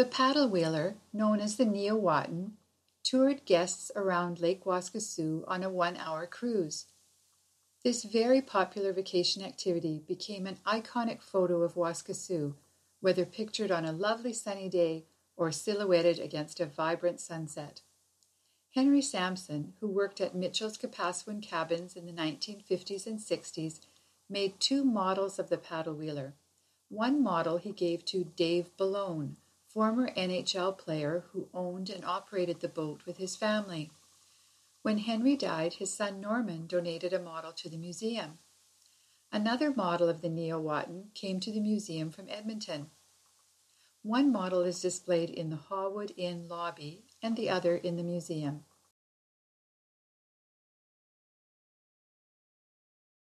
The paddle wheeler, known as the Neowatan, toured guests around Lake Waskesiu on a one hour cruise. This very popular vacation activity became an iconic photo of Waskesiu, whether pictured on a lovely sunny day or silhouetted against a vibrant sunset. Henry Sampson, who worked at Mitchell's Capasquin cabins in the 1950s and 60s, made two models of the paddle wheeler. One model he gave to Dave Balon, former NHL player who owned and operated the boat with his family. When Henry died, his son Norman donated a model to the museum. Another model of the Neowatan came to the museum from Edmonton. One model is displayed in the Hawood Inn lobby and the other in the museum.